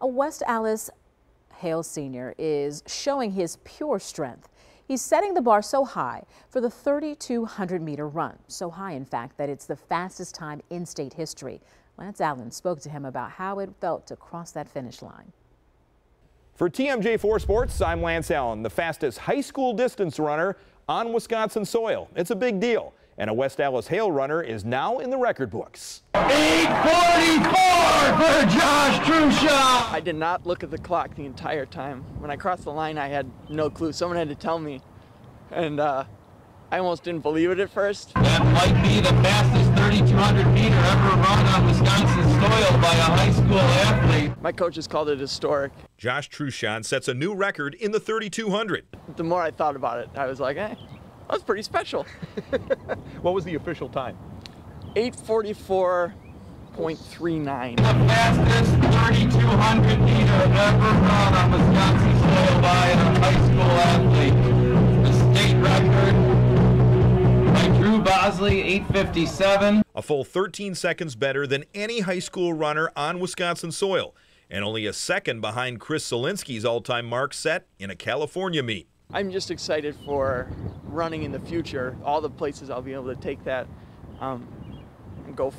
A West Allis Hale senior is showing his pure strength. He's setting the bar so high for the 3,200 meter run. So high, in fact, that it's the fastest time in state history. Lance Allen spoke to him about how it felt to cross that finish line. For TMJ4 Sports, I'm Lance Allen, the fastest high school distance runner on Wisconsin soil. It's a big deal and a West Allis Hale runner is now in the record books. 844 for Josh Truchon. I did not look at the clock the entire time. When I crossed the line, I had no clue. Someone had to tell me. And uh, I almost didn't believe it at first. That might be the fastest 3,200 meter ever run on Wisconsin soil by a high school athlete. My coaches called it historic. Josh Truchon sets a new record in the 3,200. The more I thought about it, I was like, eh, that was pretty special. what was the official time? 844.39. The fastest 3,200 meter ever run on Wisconsin soil by a high school athlete. The state record by Drew Bosley, 857. A full 13 seconds better than any high school runner on Wisconsin soil, and only a second behind Chris Solinsky's all-time mark set in a California meet. I'm just excited for running in the future, all the places I'll be able to take that um, and go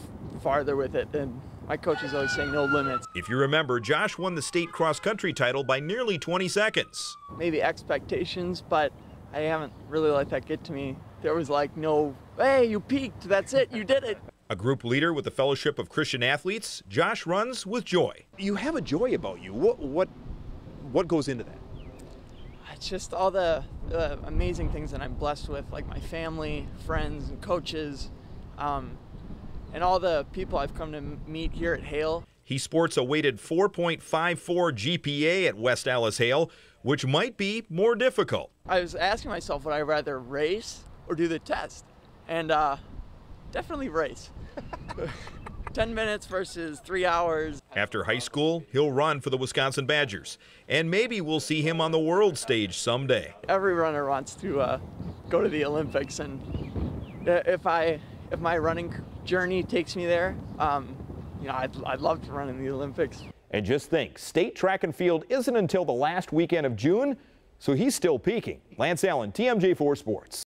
farther with it. And my coach is always saying no limits. If you remember, Josh won the state cross country title by nearly 20 seconds. Maybe expectations, but I haven't really let that get to me. There was like no, hey, you peaked, that's it, you did it. A group leader with the Fellowship of Christian Athletes, Josh runs with joy. You have a joy about you. What, what, what goes into that? It's just all the, the, amazing things that I'm blessed with, like my family, friends, and coaches, um, and all the people I've come to meet here at Hale. He sports a weighted 4.54 GPA at West Allis Hale, which might be more difficult. I was asking myself, would I rather race or do the test? And uh, definitely race. 10 minutes versus three hours. After high school, he'll run for the Wisconsin Badgers. And maybe we'll see him on the world stage someday. Every runner wants to uh, go to the Olympics. And if, I, if my running journey takes me there, um, you know, I'd, I'd love to run in the Olympics. And just think, state track and field isn't until the last weekend of June, so he's still peaking. Lance Allen, TMJ4 Sports.